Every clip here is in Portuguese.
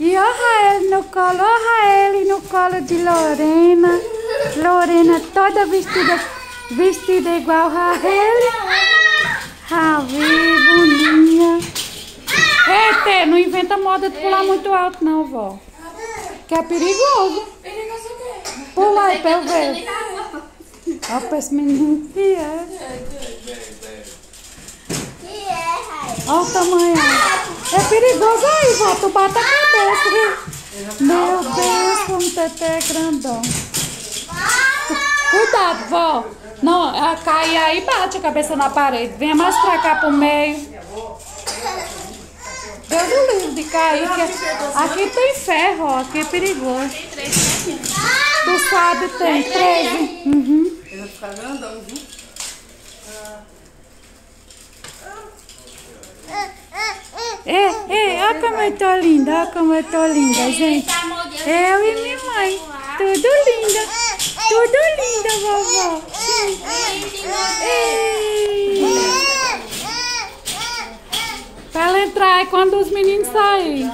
E a Raeli no colo, a Raeli no colo de Lorena. Lorena toda vestida, vestida igual a Raeli. Ravi, boninha. Eita, não inventa moda de pular muito alto não, vó. Que é perigoso. Perigoso o quê? Pula aí pra eu ver. Ó, pra esse menino que é. Que é? Olha o tamanho. É perigoso aí, vó. Tu bate a cabeça, viu? Meu Deus, como o Tete é grandão. Cuidado, vó. Não, a- cai aí e bate a cabeça na parede. Venha mais pra cá pro meio. Deus o livre de cair. Que aqui tem ferro, ó. Aqui é perigoso. Tem três, né? Tu sabe, tem 13. Uhum. Ele vai ficar grandão, viu? Ei, ei, olha como eu tô linda, olha como eu tô linda, gente. Tá moldeando. Eu e minha mãe. Tudo linda. Tudo linda, vovó. Ei. Pra ela entrar e quando os meninos saírem.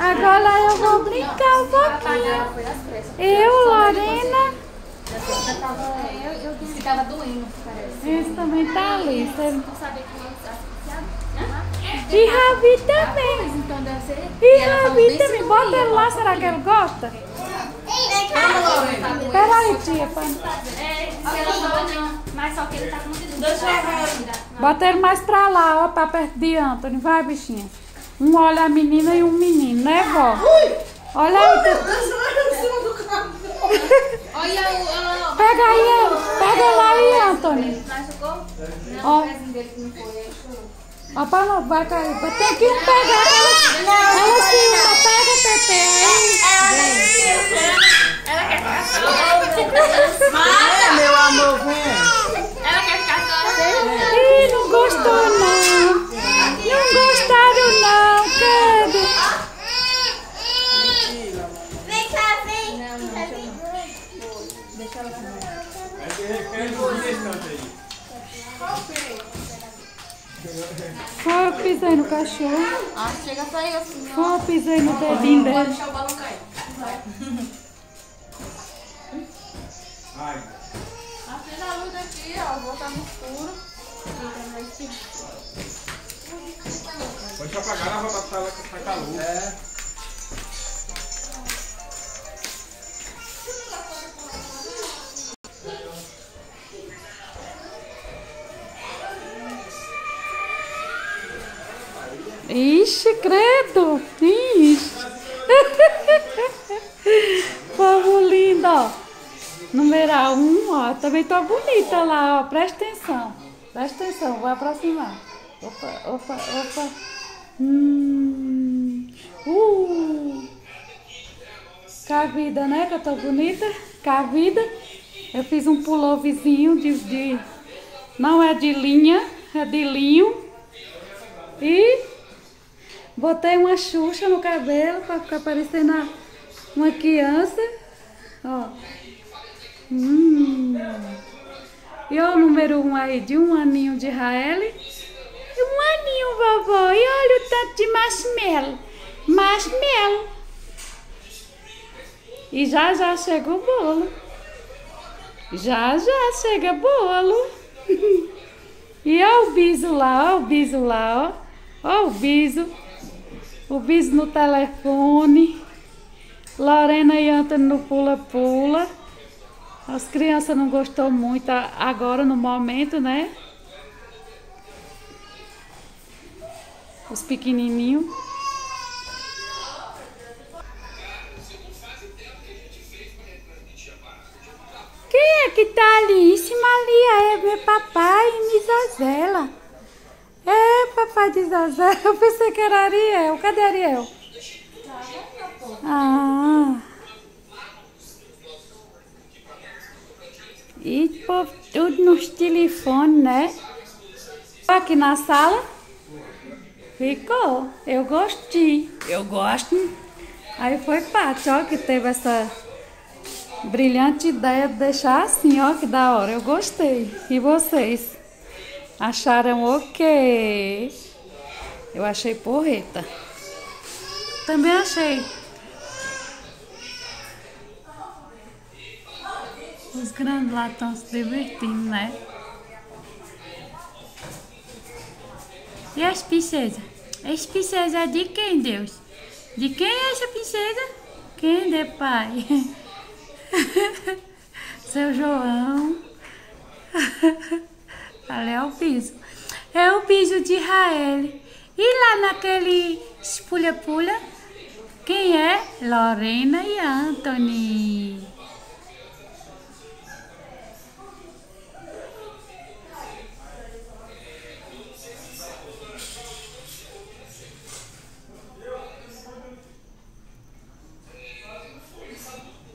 Agora eu vou brincar um pouquinho. As pressas. Eu, Lorena. Eu tava. Eu, eu disse que tava doendo, parece. Esse também tá ali. Você- Não sabia que eu associado. E Ravi também. Então deve ser. E Ravi também. Bota ele lá, será que ele gosta? Peraí, tia. É. Mas só que ele tá com eu Bota ele mais pra lá, ó, pra perto de Anthony. Vai, bichinha. Um olha a menina e um menino, né, vó? Olha aí. tu- Dançando em cima do carro. Olha o. Pega aí. Pega lá aí, Anthony. Machucou? Não, o pezinho dele que não foi. ele chorou. Pra não, vai cair. Tem que pegar ela. Ela se uma, pega, Tete. Aí. Ela quer ficar só. É, meu amor, vem. Ela quer ficar só. Ih, não gostou, não. Não gostaram, não, cadê? Vem cá, vem. Deixa eu não. Deixa ela Foi, eu pisei no cachorro. Ah, chega só eu assim, ó. Foi, eu pisei no dedinho dele. Deixa o balão cair. Acende a luz aqui, ó. Vou botar no escuro. Pode apagar, ela vai botar ela com essa calor. É. Ixi, credo. Ixi. Povo lindo, ó. Numeral 1, um, ó. Também tô bonita lá, ó. Presta atenção. Presta atenção, vou aproximar. Opa, opa, opa. Hum. Uh. Com a vida, né? Que eu tô bonita. Com a vida. Eu fiz um pulloverzinho de, de. Não é de linha, é de linho. E botei uma xuxa no cabelo pra ficar parecendo uma criança. Ó. Hum. E ó o número um aí de um aninho de Raeli. Um aninho, vovó. E olha o tanto de marshmallow. Marshmallow. E já já chega o bolo. Já já chega bolo. E ó o biso lá, ó o biso lá, ó. Ó o biso. O biso no telefone. Lorena e Antônio no pula-pula. As crianças não gostou muito agora no momento, né? Os pequenininhos. Quem é que tá ali? Em cima ali é meu papai e. É, papai de Zazela. Eu pensei que era Ariel. Cadê Ariel? Ah. E povo tudo nos telefones, né? Aqui na sala. Ficou. Eu gostei. Eu gosto. Aí foi Paty, ó, que teve essa brilhante ideia de deixar assim, ó, que da hora. Eu gostei. E vocês? Acharam ok? Eu achei porreta. Também achei. Os grandes lá estão se divertindo, né? E as princesas? As princesas é de quem, Deus? De quem é essa princesa? Quem é pai? Seu João. Ali é o piso. É o piso de Israel. E lá naquele pulha-pulha, quem é? Lorena e Anthony.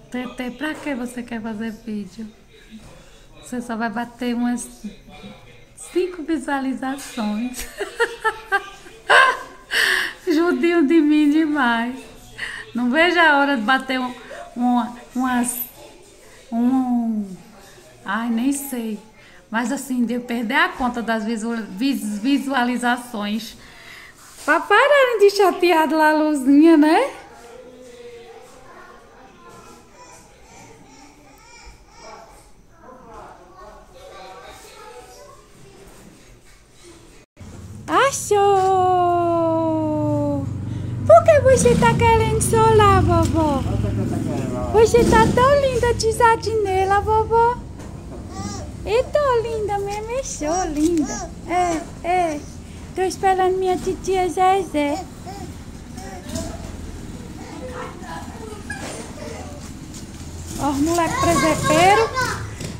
Tete, pra que você quer fazer vídeo? Você só vai bater umas cinco visualizações. Judinho de mim demais. Não vejo a hora de bater um, uma, umas. Um. Ai, nem sei. Mas assim, de eu perder a conta das visual- vis- visualizações. Pra pararem de chateado lá a luzinha, né? Achou! Por que você tá querendo solar, vovó? Você tá tão linda de jardinela, vovó. E tô linda mesmo, eu sou linda. É, é. Tô esperando minha titia Zezé. Ó, os moleques presepeiros.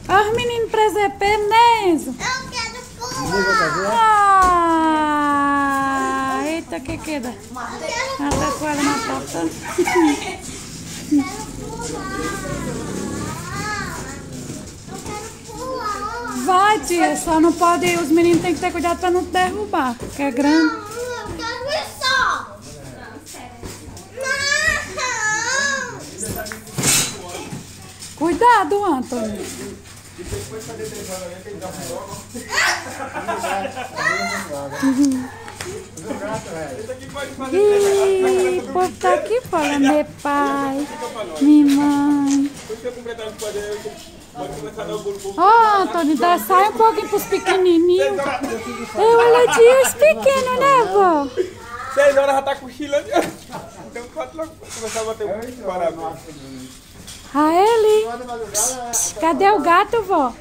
Ó, os meninos presepeiros, né, Enzo? Eu quero pular. Ah, eita, que queda. Ela tá com ela na porta. Eu quero pular. Vai, tia, só não pode. Os meninos têm que ter cuidado pra não derrubar, que é grande. Não, eu quero ir só. Cuidado, Antônio. Ih, o povo tá aqui fora, meu pai, minha mãe. Você completar de fazer, pode começar a dar o bolo pro Ó, Antônio, dá, sai um pouquinho pros pequenininhos. Eu olha os pequenos, né, vó? 6 horas já tá cochilando. Então pode logo começar a bater um parabéns. Raeli, cadê o gato, vó?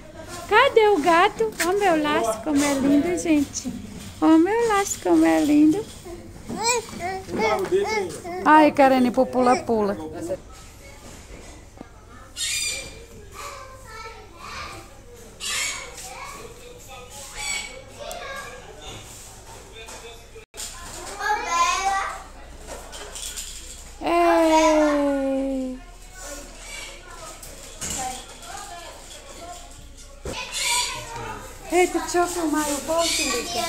Cadê o gato? Ó meu laço, como é lindo, gente. Ó meu laço, como é lindo. Ai, querendo ir pro pula-pula. Ô, Bela. Ei. Eita, deixa eu filmar o bolso, Lica.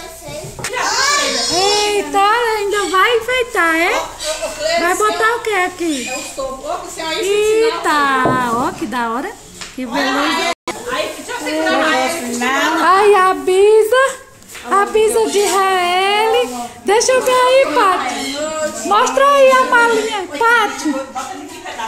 Eita, ainda vai enfeitar, é? Vai botar o que aqui? É Eita, ó, que da hora. Que beleza. Ai, a Bisa. A Bisa de Raeli. Deixa eu ver aí, Paty. Mostra aí a malinha. Paty.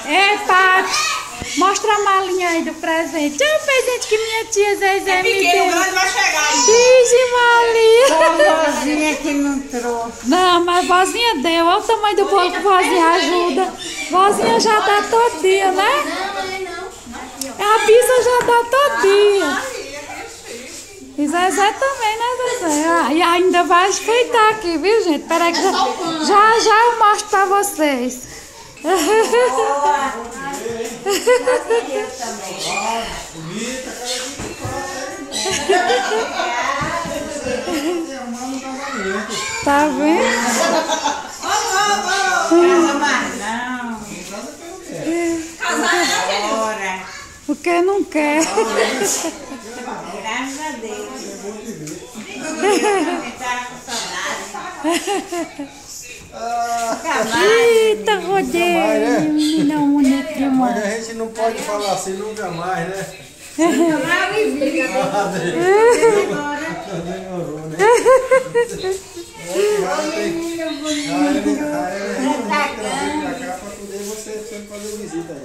É, Paty. Mostra a malinha aí do presente. É o presente que minha tia Zezé me Pequeno, deu. grande vai chegar. aí. Diz, Malinha. Vozinha que não trouxe. Não, mas vozinha deu. Olha o tamanho do bolo que vozinha ajuda. Vozinha já dá todinha, né? A Bisa já dá todinha. E Zezé também, né, Zezé? Ah, e ainda vai enfeitar aqui, viu, gente? Peraí que já, já, já eu mostro pra vocês. Tá vendo? Não. Agora. Porque não quer. Graças a Deus. Eu tava com saudade. Eita, rodeio. Menina bonito Mas demais. a gente não pode falar assim nunca mais, né? Né?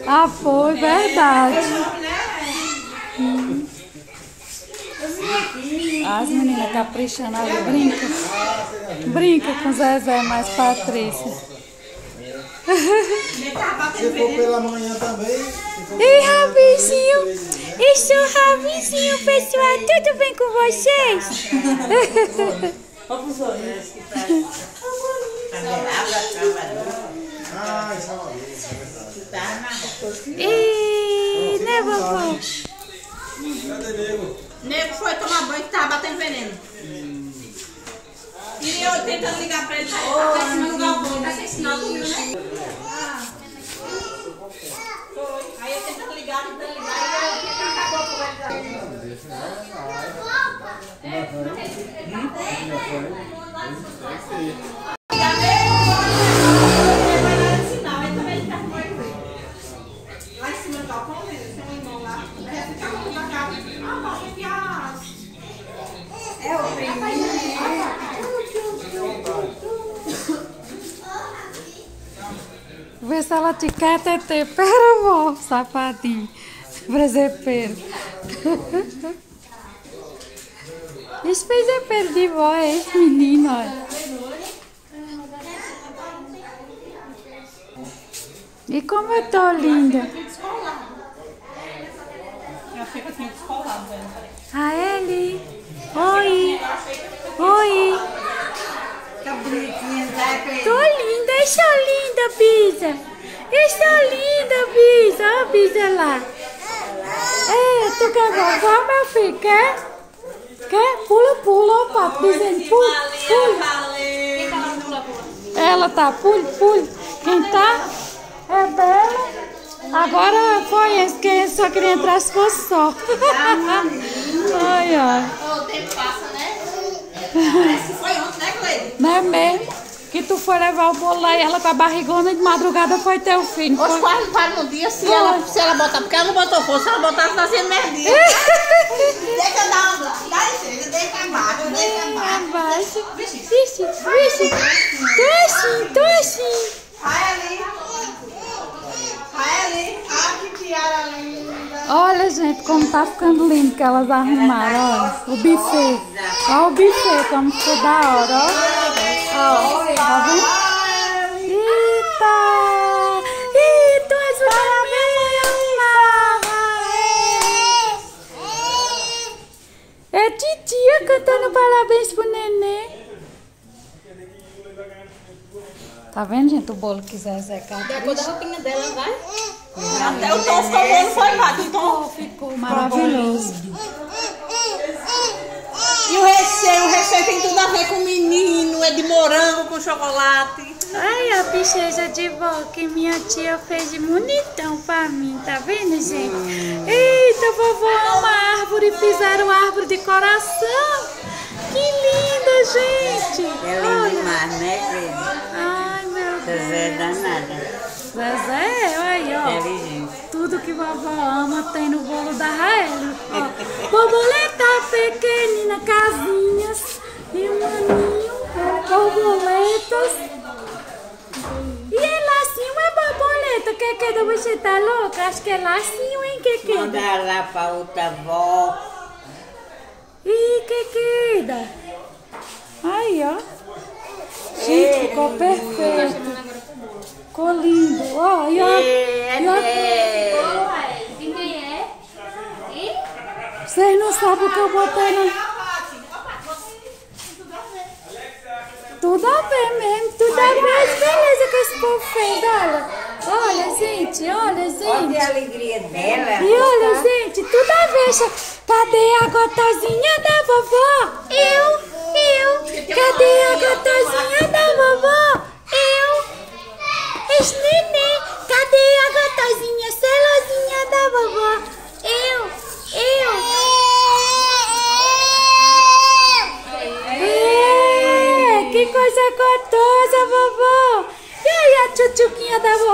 Ah, foi verdade. As meninas caprichando ali, brinca. Brinca com Zezé mais Patrícia. Se for pela manhã também, Ei, Rabizinho! Eu sou Rabizinho, pessoal. Tudo bem com vocês? Ah, isso é uma vez. Ih, né, vovó? Cadê nego? Nego foi tomar banho que tava batendo veneno. E eu tentando ligar pra ele, tá tá sem lugar bom, tá sem sinal, tu viu, né? Foi. Aí eu tentando ligar, tentando ligar, e eu acabou com ele. Lá Vê se ela te quer, Tetê. Pera, vó, safadinho. Presepeiro. Esse presepeiro de vó é esse menino, olha. E como eu tô linda. Achei que eu tinha descolado, velho. A Eli. Oi. Oi. Tô linda, eu sou linda, Bisa. Eu sou linda, Bisa. Ó, Bisa lá. É, tu quer vovó, meu filho? Quer? Quer? Pula, pula, ó, papo. Dizendo, pula, pula. Ela tá, pule, pule. Quem tá? É Bela. Agora foi esse que só queria entrar se fosse só. ai, ai. O tempo passa, né? Parece que foi? Não é mesmo? Que tu foi levar o bolo lá e ela a barrigona de madrugada foi teu filho. Hoje quase para no dia se Foi. ela, se ela botar, porque ela não botou força, se ela botasse, nós ia merdia. Deixa eu dar uma, dá licença, deixa abaixo, deixa abaixo. Vixe, vixe. Assim, tô assim. Vai ali. Vai ali. Ah, que tiara linda. Olha, gente, como tá ficando lindo que elas arrumaram, olha. O buffet. Olha o buffet, como ficou da hora, ó. Ó, tá vendo? Eita! Ih, tu és uma minha mãe É titia cantando parabéns pro neném. Tá vendo, gente, o bolo que Zezé Depois da roupinha dela, vai? Até o tom ficou bom, não foi, Pato? O tom. Ficou maravilhoso. E o recheio, o recheio tem tudo a ver com o menino, é de morango com chocolate. Ai, a bicheja de vó que minha tia fez de bonitão pra mim, tá vendo, gente? Eita, vovó ama árvore, fizeram árvore de coração. Que linda, gente! É lindo Olha. demais, né, Cleide? Ai, meu Zezé é Deus. danada. Zezé, olha aí, ó. Inteligente. Tudo que vovó ama tem no bolo da Raeli. Ó, borboleta pequenina, casinhas e um aninho, borboletas. E é lacinho, é borboleta? Que que você tá louca? Acho que é lacinho, hein, que que Mandar lá pra outra avó. Ih, que queda. Aí, ó. Gente, ficou perfeito. Ficou lindo. Ó, e ó. E ó. dele. Quem é? Vocês não sabem o que eu botei na... Tudo a ver mesmo, tudo a ver as belezas que esse povo fez, olha. Olha, gente, olha, Olha a gente. alegria dela. E olha, gente, tudo a ver. Cadê a gotozinha da vovó? Eu, eu. Cadê a gotozinha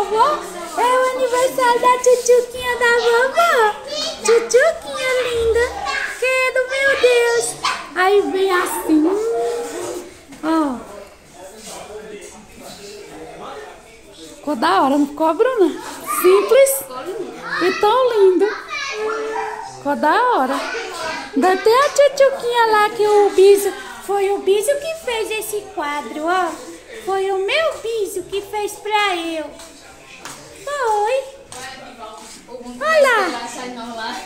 vovó? É o aniversário da tchutchuquinha da vovó. Tchutchuquinha linda. Credo, meu Deus. Aí vem assim. Ó. Ficou da hora, não ficou, Bruna? Simples e tão lindo. Ficou da hora. Ainda tem a tchutchuquinha lá que o biso... Foi o biso que fez esse quadro, ó. Foi o meu biso que fez pra eu. Foi. Olha lá.